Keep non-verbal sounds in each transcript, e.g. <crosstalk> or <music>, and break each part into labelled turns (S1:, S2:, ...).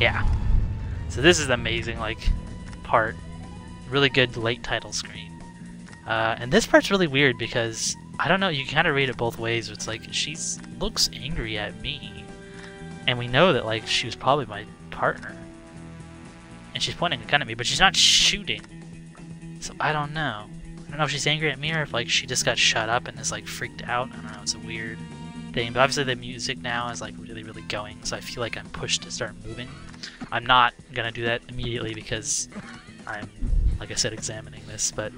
S1: Yeah. So this is amazing, like, part. Really good late title screen. Uh, and this part's really weird because I don't know. You kind of read it both ways. It's like she looks angry at me, and we know that like she was probably my partner, and she's pointing a gun at me, but she's not shooting. So I don't know. I don't know if she's angry at me or if like she just got shut up and is like freaked out. I don't know. It's a weird thing. But obviously the music now is like really really going, so I feel like I'm pushed to start moving. I'm not gonna do that immediately because I'm like I said examining this, but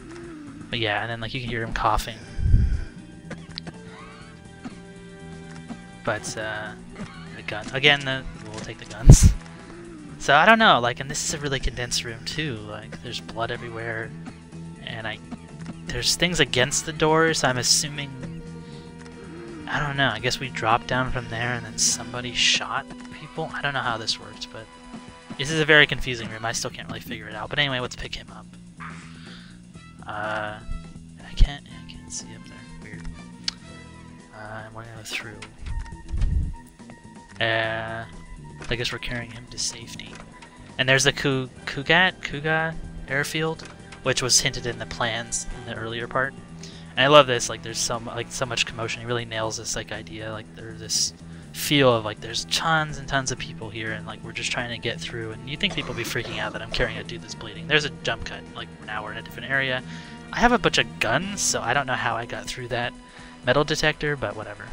S1: but yeah, and then like you can hear him coughing. But uh, the gun again. The, we'll take the guns. So I don't know. Like, and this is a really condensed room too. Like, there's blood everywhere, and I there's things against the doors. I'm assuming. I don't know. I guess we dropped down from there, and then somebody shot people. I don't know how this worked, but this is a very confusing room. I still can't really figure it out. But anyway, let's pick him up. Uh, I can't, I can't see up there. Weird. Uh, we're gonna go through. Uh, I guess we're carrying him to safety. And there's the Kugat, Kuga airfield, which was hinted in the plans in the earlier part. And I love this. Like, there's so like so much commotion. He really nails this like idea. Like, there's this feel of like there's tons and tons of people here, and like we're just trying to get through. And you think people be freaking out that I'm carrying a dude that's bleeding? There's a jump cut. Like now we're in a different area. I have a bunch of guns, so I don't know how I got through that metal detector, but whatever.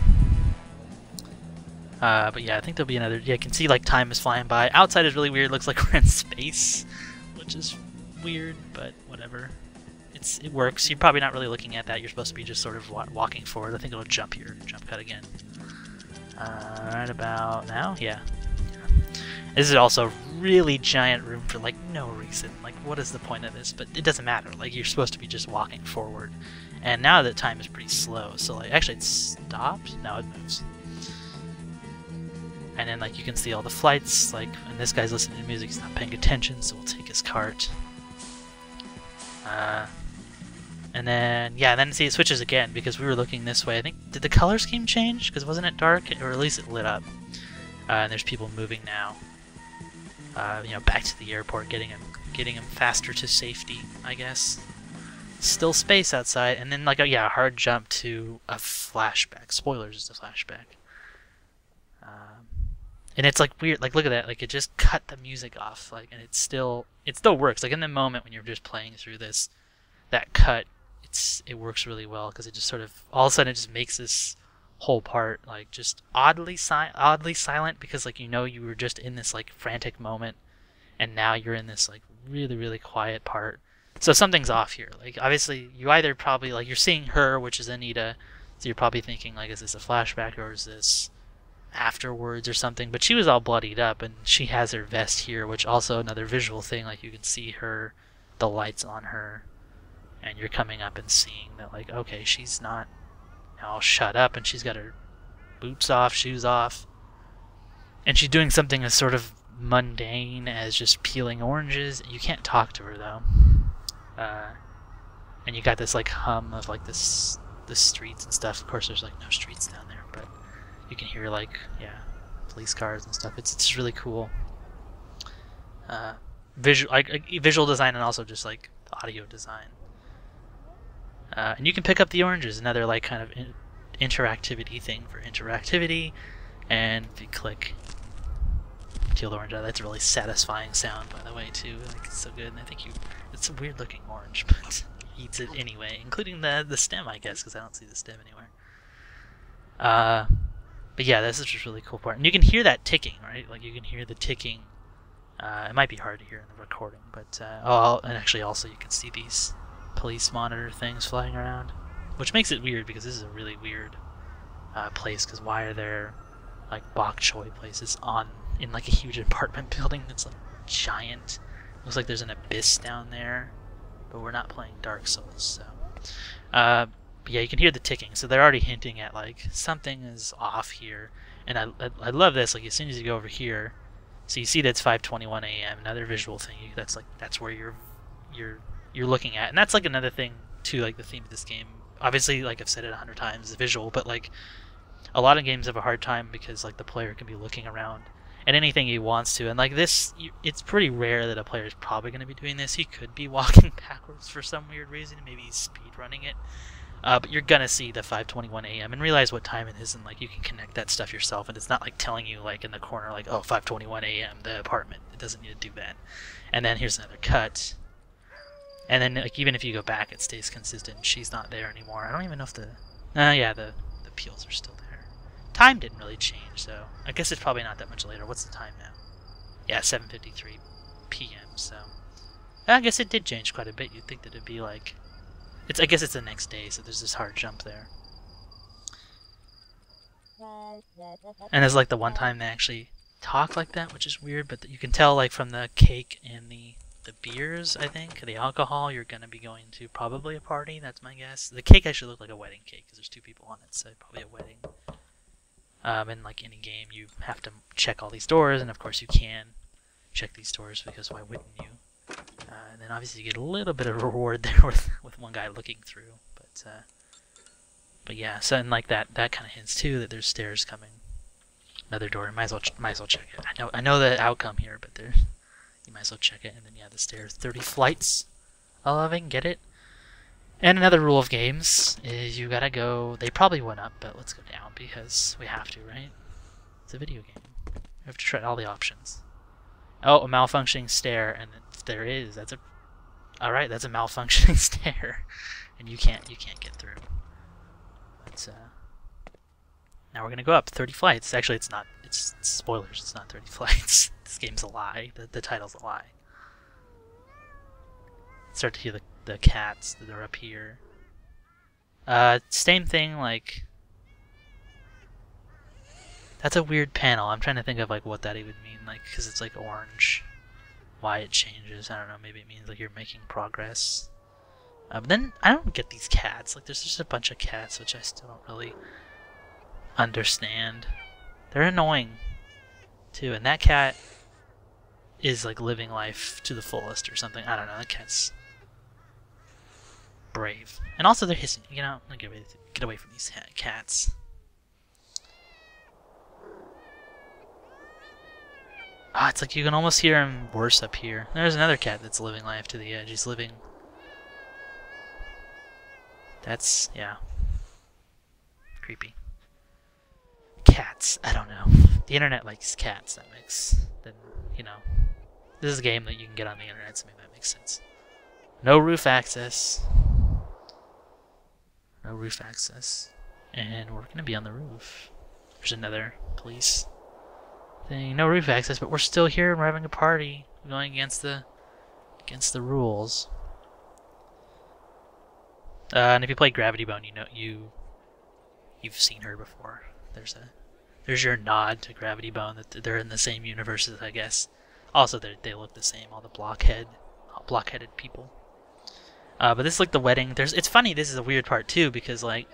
S1: Uh, but yeah, I think there'll be another. Yeah, you can see like time is flying by. Outside is really weird. Looks like we're in space, which is weird, but whatever. It's it works. You're probably not really looking at that. You're supposed to be just sort of walking forward. I think it'll jump here. And jump cut again. Uh, right about now, yeah. This is also a really giant room for like no reason. Like, what is the point of this? But it doesn't matter. Like, you're supposed to be just walking forward. And now the time is pretty slow, so like, actually it stopped. Now it moves and then like you can see all the flights like and this guy's listening to music he's not paying attention so we'll take his cart uh, and then yeah then see it switches again because we were looking this way. I think did the color scheme change? Because wasn't it dark? Or at least it lit up. Uh, and there's people moving now. Uh, you know back to the airport getting him getting him faster to safety I guess. Still space outside. And then like a yeah hard jump to a flashback. Spoilers is a flashback. Um, and it's like weird like look at that. Like it just cut the music off like and it still it still works. Like in the moment when you're just playing through this that cut it's it works really well because it just sort of all of a sudden it just makes this whole part like just oddly si- oddly silent because like you know you were just in this like frantic moment and now you're in this like really really quiet part. So something's off here. Like obviously you either probably like you're seeing her which is anita so you're probably thinking like is this a flashback or is this afterwards or something, but she was all bloodied up and she has her vest here, which also another visual thing, like you can see her the lights on her and you're coming up and seeing that like okay, she's not all shut up and she's got her boots off, shoes off. And she's doing something as sort of mundane as just peeling oranges. You can't talk to her though. Uh, and you got this like hum of like this the streets and stuff. Of course, there's like no streets down there, but you can hear like yeah police cars and stuff it's, it's really cool uh, visual like visual design and also just like audio design uh, and you can pick up the oranges another like kind of in interactivity thing for interactivity and if you click teal orange that's a really satisfying sound by the way too like it's so good and I think you it's a weird looking orange <laughs> but eats it anyway including the the stem I guess because I don't see the stem anywhere uh, but yeah, this is just really cool part. And you can hear that ticking, right? Like you can hear the ticking. Uh, it might be hard to hear in the recording, but uh, oh, and actually also you can see these police monitor things flying around, which makes it weird because this is a really weird uh, place. Because why are there like bok choy places on in like a huge apartment <laughs> building that's like giant? Looks like there's an abyss down there, but we're not playing Dark Souls, so. Uh, yeah, you can hear the ticking, so they're already hinting at like something is off here. And I, I, I love this. Like as soon as you go over here, so you see that's 5:21 a.m. Another visual thing. That's like that's where you're you're you're looking at, and that's like another thing too. Like the theme of this game. Obviously, like I've said it a hundred times, the visual, but like a lot of games have a hard time because like the player can be looking around at anything he wants to. And like this, it's pretty rare that a player is probably going to be doing this. He could be <laughs> walking backwards for some weird reason. Maybe he's speed running it. Uh, but you're gonna see the 5:21 a.m. and realize what time it is, and like you can connect that stuff yourself. And it's not like telling you like in the corner like oh 5:21 a.m. the apartment. It doesn't need to do that. And then here's another cut. And then like even if you go back, it stays consistent. She's not there anymore. I don't even know if the uh, yeah the the peels are still there. Time didn't really change, so I guess it's probably not that much later. What's the time now? Yeah, 7:53 p.m. So I guess it did change quite a bit. You'd think that it'd be like it's I guess it's the next day, so there's this hard jump there. And it's like the one time they actually talk like that, which is weird, but you can tell like from the cake and the the beers, I think, the alcohol, you're gonna be going to probably a party. That's my guess. The cake actually looked like a wedding cake because there's two people on it, so probably a wedding. Um, and like any game, you have to check all these doors, and of course you can check these doors because why wouldn't you? Uh, and then obviously you get a little bit of <laughs> reward there with, with one guy looking through. But uh, but yeah, something like that that kind of hints too that there's stairs coming. Another door. Might as well might as well check it. I know I know the outcome here, but there you might as well check it. And then yeah, the stairs. 30 flights. Loving, get it. And another rule of games is you gotta go. They probably went up, but let's go down because we have to, right? It's a video game. We have to try all the options. Oh, a malfunctioning stair, and there is. That's a. All right, that's a malfunctioning <laughs> stair, and you can't you can't get through. But uh, now we're gonna go up 30 flights. Actually, it's not. It's, it's spoilers. It's not 30 <laughs> flights. this game's a lie. The the title's a lie. Start to hear the the cats that are up here. Uh, same thing. Like that's a weird panel. I'm trying to think of like what that even mean. Like because it's like orange why it changes. I don't know. Maybe it means like you're making progress. Uh, but then I don't get these cats. Like there's just a bunch of cats which I still don't really understand. They're annoying too, and that cat is like living life to the fullest or something. I don't know. That cat's brave, and also they're hissing. You know, get away, get away from these cats. Ah, it's like you can almost hear him worse up here. There's another cat that's living life to the edge. He's living. That's, yeah. Creepy. Cats. I don't know. The internet likes cats. That makes, then, you know. This is a game that you can get on the internet, so maybe that makes sense. No roof access. No roof access. And we're to be on the roof. There's another police thing. No roof access, but we're still here and we're having a party. going against the against the rules. Uh, and if you play Gravity Bone, you know you you've seen her before. There's a there's your nod to Gravity Bone that they're in the same universes, I guess. Also, they they look the same. All the blockhead, blockheaded people. Uh, but this is like the wedding. There's it's funny. This is a weird part too because like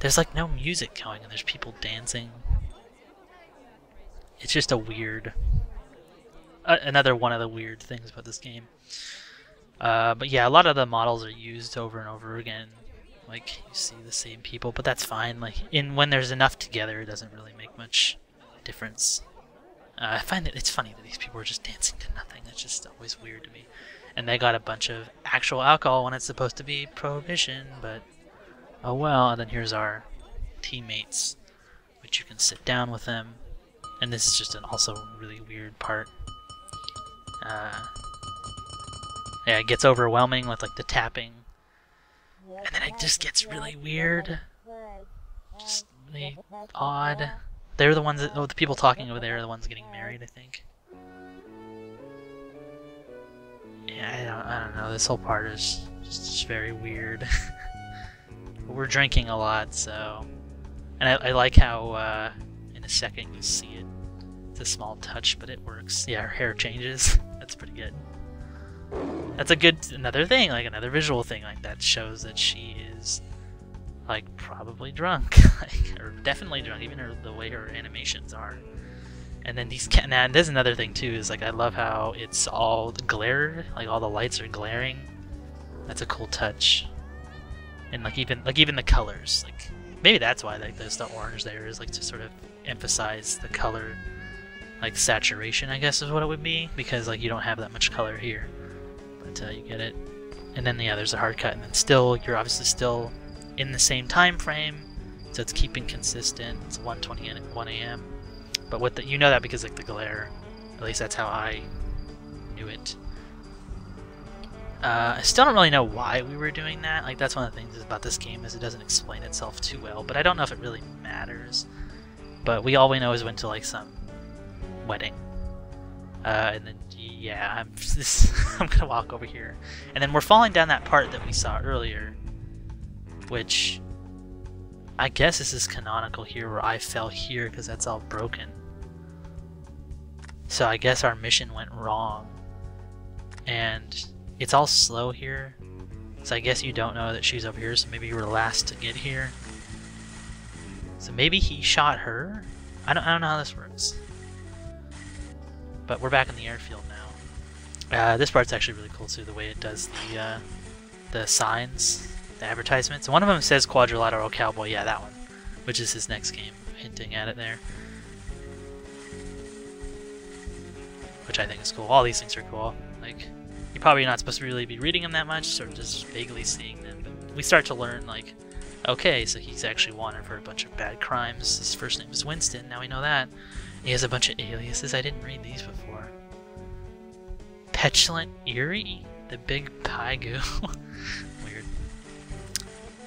S1: there's like no music going and there's people dancing it's just a weird, uh, another one of the weird things about this game. Uh, but yeah, a lot of the models are used over and over again. Like you see the same people, but that's fine. Like in when there's enough together, it doesn't really make much difference. Uh, I find that it's funny that these people are just dancing to nothing. It's just always weird to me. And they got a bunch of actual alcohol when it's supposed to be prohibition, but oh well. And then here's our teammates, which you can sit down with them and this is just an also really weird part. Uh, yeah, it gets overwhelming with like the tapping. And then it just gets really weird. Just really odd. They're the ones that, oh, the people talking over there are the ones getting married, I think. Yeah, I don't, I don't know. This whole part is just, just very weird. <laughs> we're drinking a lot, so. And I, I like how uh, in a second you see it It's a small touch, but it works. Yeah, her hair changes. <laughs> That's pretty good. That's a good another thing, like another visual thing, like that shows that she is like probably drunk, <laughs> like or definitely drunk, even her the way her animations are. And then these can and there's another thing too is like I love how it's all glared, like all the lights are glaring. That's a cool touch. And like even like even the colors, like maybe that's why like there's the orange there is like to sort of emphasize the color like saturation, I guess is what it would be, because like you don't have that much color here. But uh, you get it. And then yeah, there's a hard cut, and then still you're obviously still in the same time frame, so it's keeping consistent. It's 1:20 at 1 a.m. But with the, you know that because like the glare, at least that's how I knew it. Uh, I still don't really know why we were doing that. Like that's one of the things about this game is it doesn't explain itself too well. But I don't know if it really matters. But we all we know is went to like some wedding, uh, and then yeah, I'm <laughs> just, I'm gonna walk over here, and then we're falling down that part that we saw earlier, which I guess this is canonical here where I fell here because that's all broken. So I guess our mission went wrong, and it's all slow here. So I guess you don't know that she's over here, so maybe you were the last to get here. So maybe he shot her? I don't, I don't know how this works. But we're back in the airfield now. Uh, this part's actually really cool too, the way it does the uh, the signs, the advertisements. One of them says Quadrilateral Cowboy, yeah, that one, which is his next game, hinting at it there. Which I think is cool. All these things are cool. Like, you're probably not supposed to really be reading them that much, or just vaguely seeing them, but we start to learn, like, okay, so he's actually wanted for a bunch of bad crimes. His first name is Winston, now we know that. He has a bunch of aliases, I didn't read these before. Petulant Eerie? The Big Pie Goo? <laughs> weird.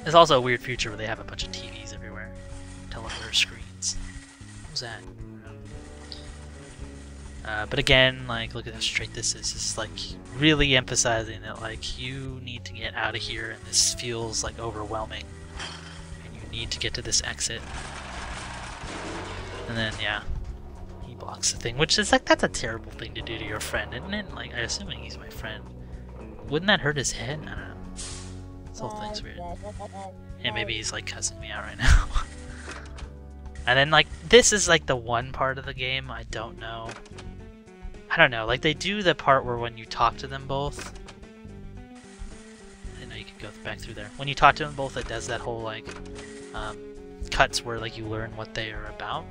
S1: There's also a weird future where they have a bunch of TVs everywhere. Television screens. What was that? Uh, but again, like, look at how straight this is. It's like really emphasizing that, like, you need to get out of here, and this feels like overwhelming, and you need to get to this exit. And then, yeah, blocks thing, which is like that's a terrible thing to do to your friend, isn't it? Like, I'm assuming he's my friend. Wouldn't that hurt his head? I don't know. This whole thing's weird. And maybe he's like cussing me out right now. <laughs> and then, like, this is like the one part of the game I don't know I don't know, like they do the part where when you talk to them both, I know you can go back through there. When you talk to them both, it does that whole like um, cuts where like you learn what they are about.